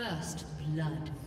First blood.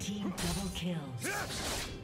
Team double kills.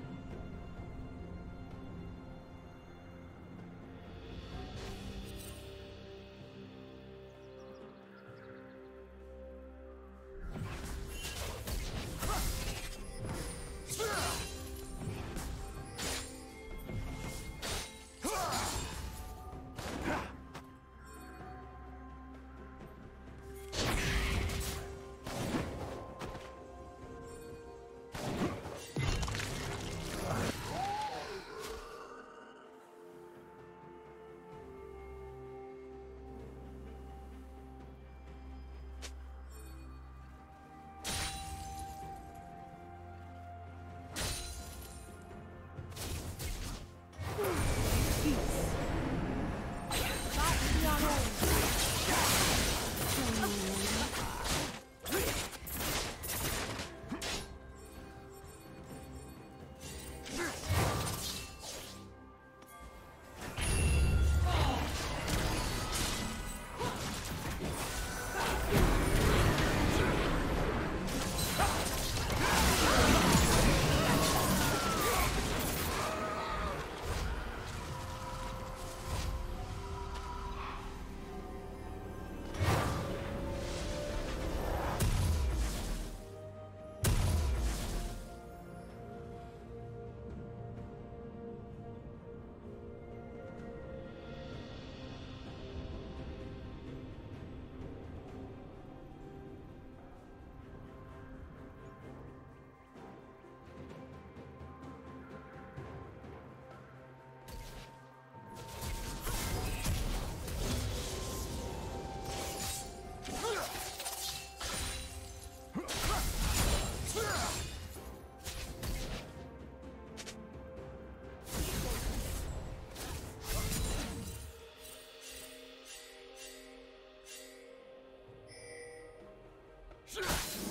Never falter. Rampage.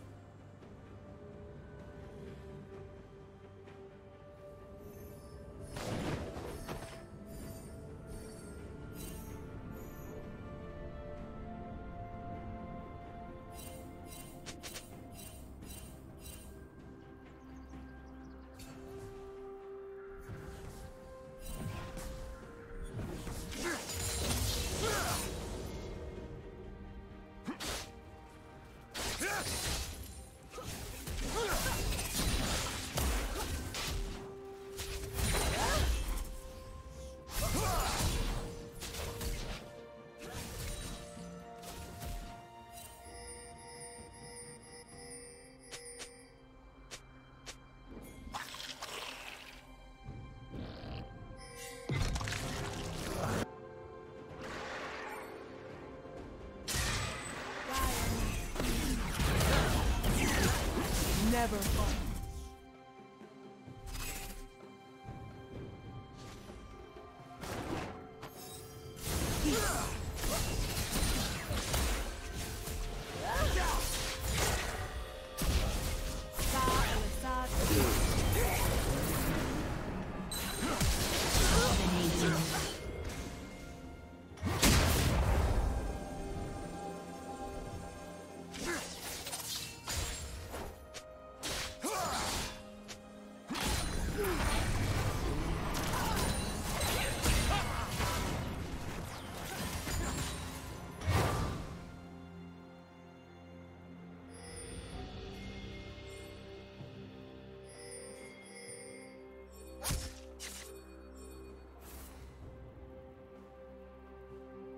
Never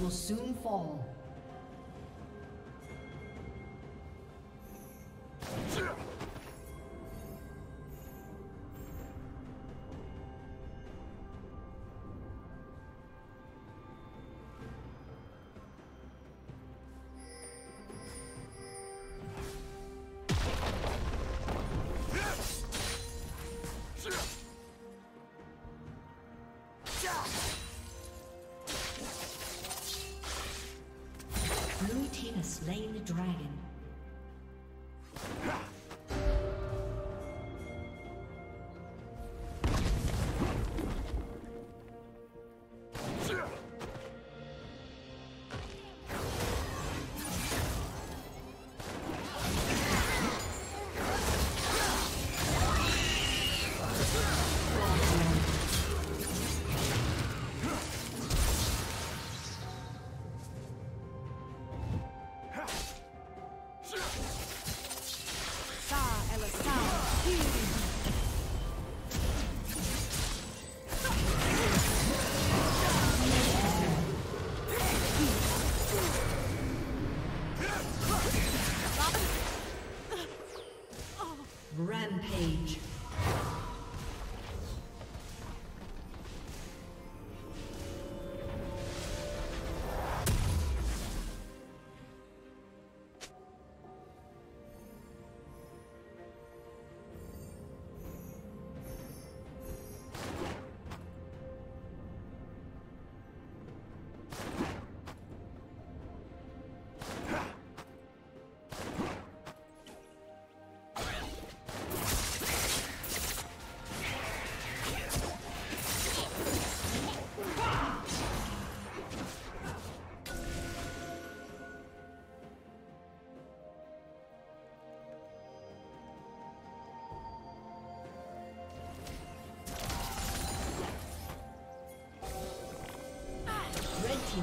Will soon fall.